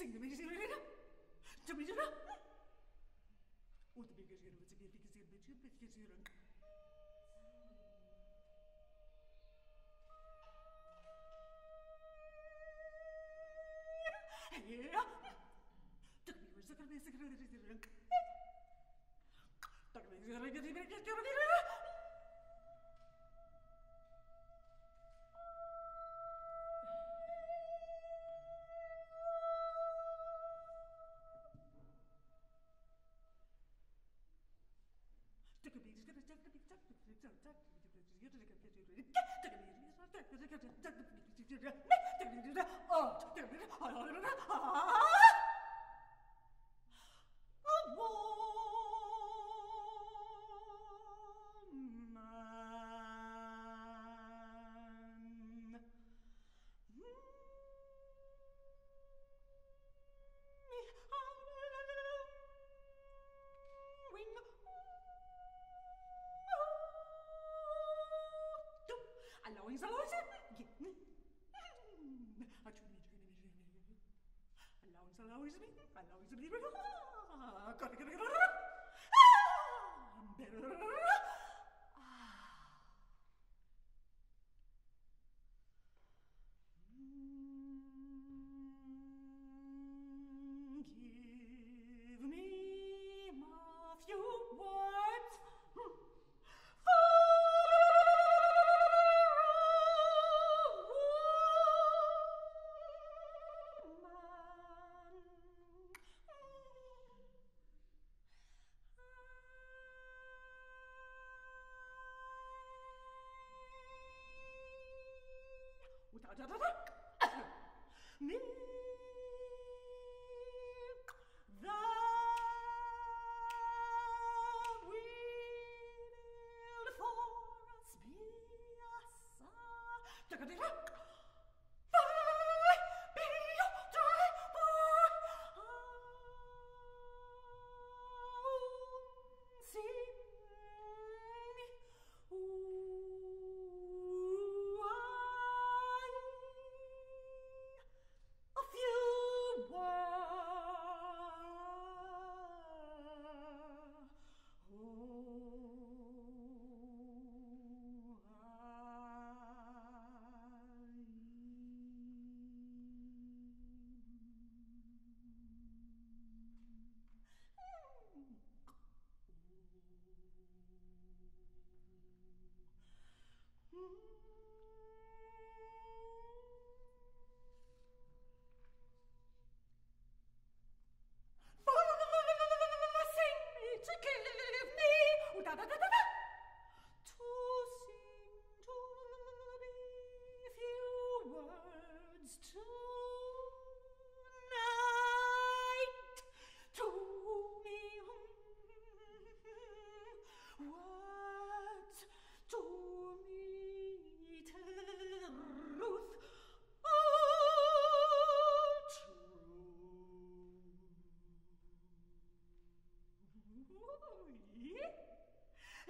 Sing me, sing me, to me, What the biggest year, what's the biggest year, bitch, biggest year. Yeah. Took me, was the 아, 뭐. Hello, Isabel. Hello, Isabel.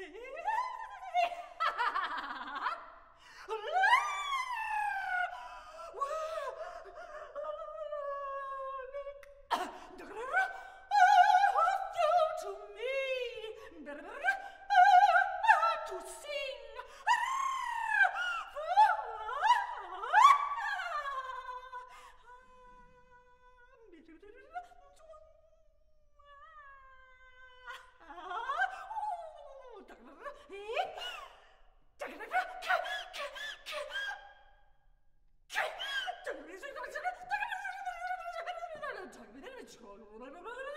Hey! control.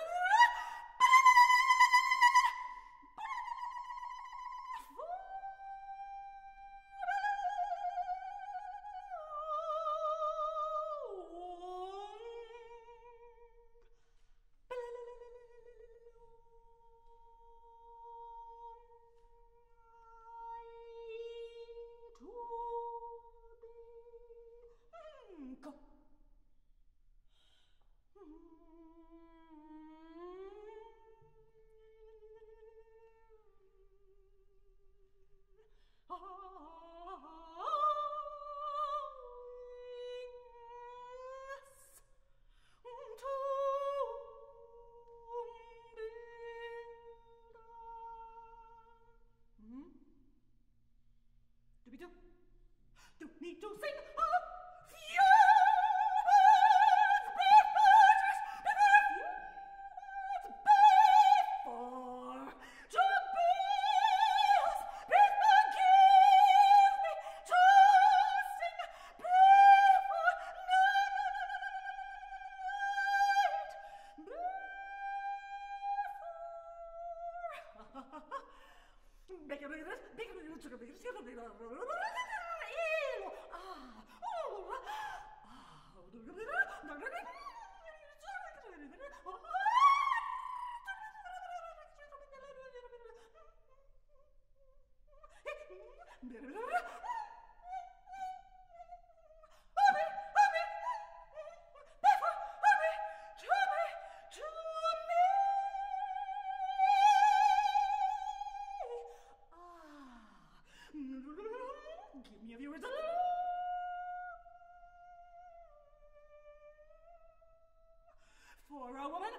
déjame regresar, déjame regresar, déjame regresar, déjame regresar. A woman